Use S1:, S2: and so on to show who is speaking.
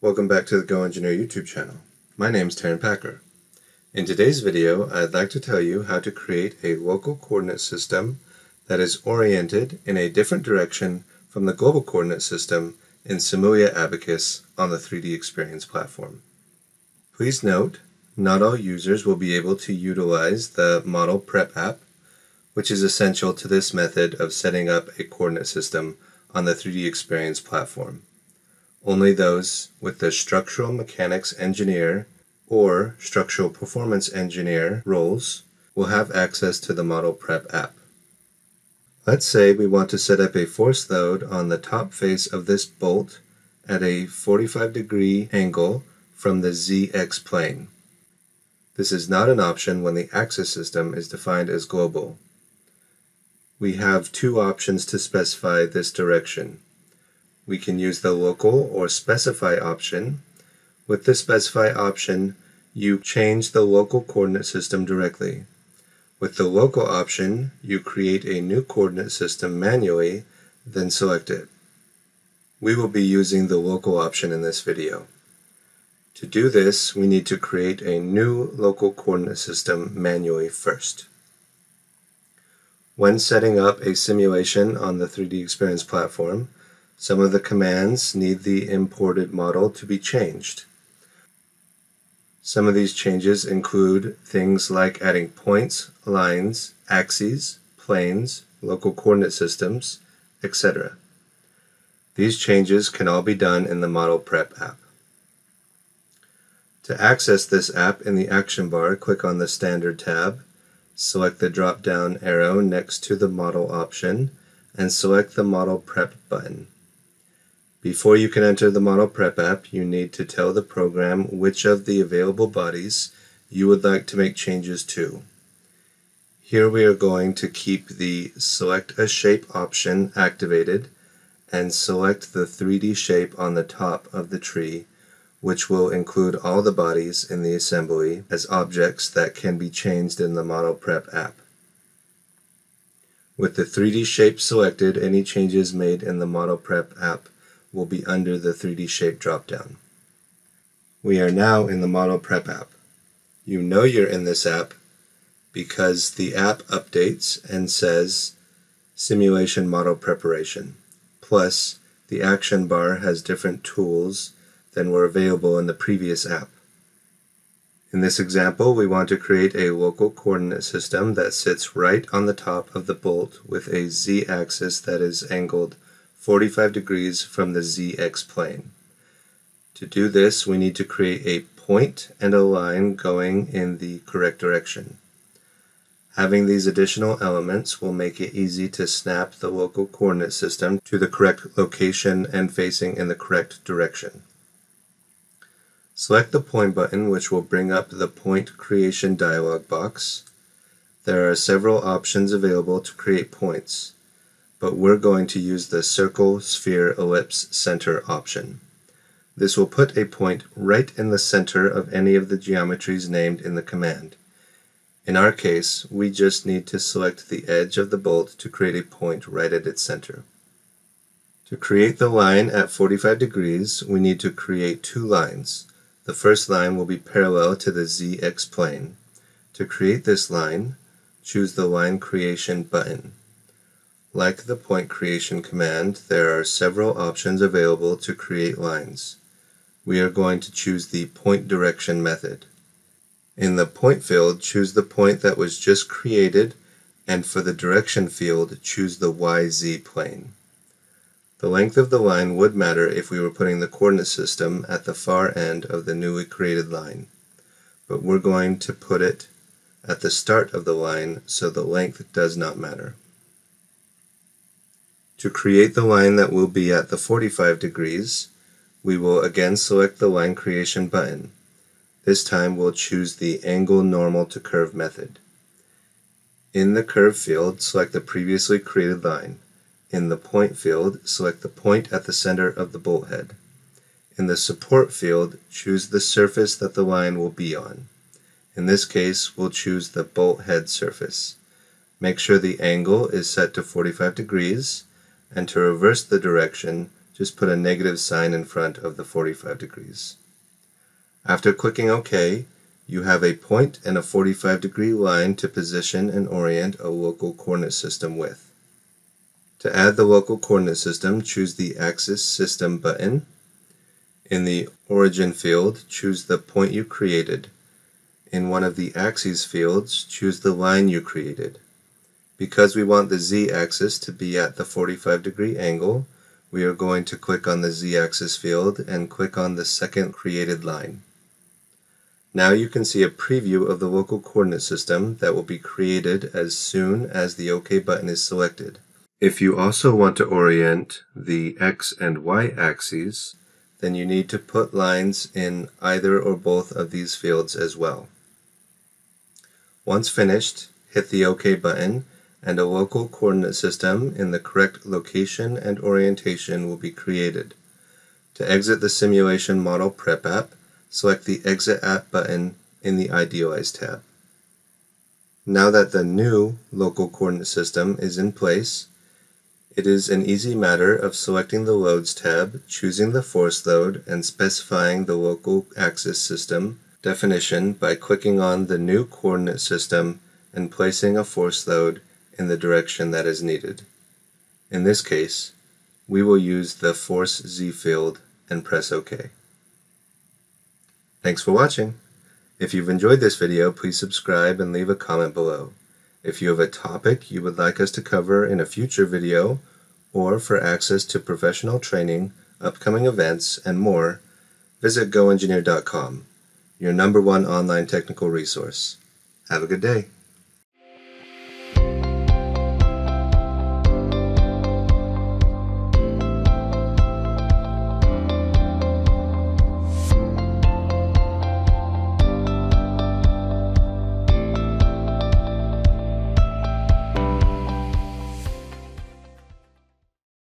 S1: Welcome back to the GoEngineer YouTube channel. My name is Taryn Packer. In today's video, I'd like to tell you how to create a local coordinate system that is oriented in a different direction from the global coordinate system in Simulia Abaqus on the 3D Experience platform. Please note, not all users will be able to utilize the Model Prep app, which is essential to this method of setting up a coordinate system on the 3D Experience platform. Only those with the Structural Mechanics Engineer or Structural Performance Engineer roles will have access to the Model Prep app. Let's say we want to set up a force load on the top face of this bolt at a 45 degree angle from the ZX plane. This is not an option when the axis system is defined as global. We have two options to specify this direction. We can use the local or specify option. With the specify option, you change the local coordinate system directly. With the local option, you create a new coordinate system manually, then select it. We will be using the local option in this video. To do this, we need to create a new local coordinate system manually first. When setting up a simulation on the 3D Experience platform, some of the commands need the imported model to be changed. Some of these changes include things like adding points, lines, axes, planes, local coordinate systems, etc. These changes can all be done in the Model Prep app. To access this app in the action bar, click on the Standard tab, select the drop-down arrow next to the Model option, and select the Model Prep button. Before you can enter the Model Prep app, you need to tell the program which of the available bodies you would like to make changes to. Here we are going to keep the Select a Shape option activated and select the 3D shape on the top of the tree which will include all the bodies in the assembly as objects that can be changed in the Model Prep app. With the 3D shape selected, any changes made in the Model Prep app will be under the 3D shape dropdown. We are now in the Model Prep app. You know you're in this app because the app updates and says Simulation Model Preparation. Plus, the action bar has different tools than were available in the previous app. In this example, we want to create a local coordinate system that sits right on the top of the bolt with a z-axis that is angled 45 degrees from the zx plane. To do this, we need to create a point and a line going in the correct direction. Having these additional elements will make it easy to snap the local coordinate system to the correct location and facing in the correct direction. Select the Point button which will bring up the Point Creation dialog box. There are several options available to create points, but we're going to use the Circle, Sphere, Ellipse, Center option. This will put a point right in the center of any of the geometries named in the command. In our case, we just need to select the edge of the bolt to create a point right at its center. To create the line at 45 degrees, we need to create two lines. The first line will be parallel to the ZX plane. To create this line, choose the Line Creation button. Like the Point Creation command, there are several options available to create lines. We are going to choose the Point Direction method. In the Point field, choose the point that was just created, and for the Direction field, choose the YZ plane. The length of the line would matter if we were putting the coordinate system at the far end of the newly created line, but we're going to put it at the start of the line so the length does not matter. To create the line that will be at the 45 degrees, we will again select the line creation button. This time we'll choose the angle normal to curve method. In the curve field, select the previously created line. In the Point field, select the point at the center of the bolt head. In the Support field, choose the surface that the line will be on. In this case, we'll choose the bolt head surface. Make sure the angle is set to 45 degrees. and to reverse the direction, just put a negative sign in front of the 45 degrees. After clicking OK, you have a point and a 45 degree line to position and orient a local coordinate system with. To add the local coordinate system, choose the Axis System button. In the Origin field, choose the point you created. In one of the Axes fields, choose the line you created. Because we want the z-axis to be at the 45 degree angle, we are going to click on the z-axis field and click on the second created line. Now you can see a preview of the local coordinate system that will be created as soon as the OK button is selected. If you also want to orient the X and Y axes, then you need to put lines in either or both of these fields as well. Once finished, hit the OK button and a local coordinate system in the correct location and orientation will be created. To exit the Simulation Model Prep app, select the Exit App button in the Idealize tab. Now that the new local coordinate system is in place, it is an easy matter of selecting the Loads tab, choosing the force load, and specifying the local axis system definition by clicking on the new coordinate system and placing a force load in the direction that is needed. In this case, we will use the force Z field and press OK. Thanks for watching. If you've enjoyed this video, please subscribe and leave a comment below. If you have a topic you would like us to cover in a future video, or for access to professional training, upcoming events, and more, visit goengineer.com, your number one online technical resource. Have a good day.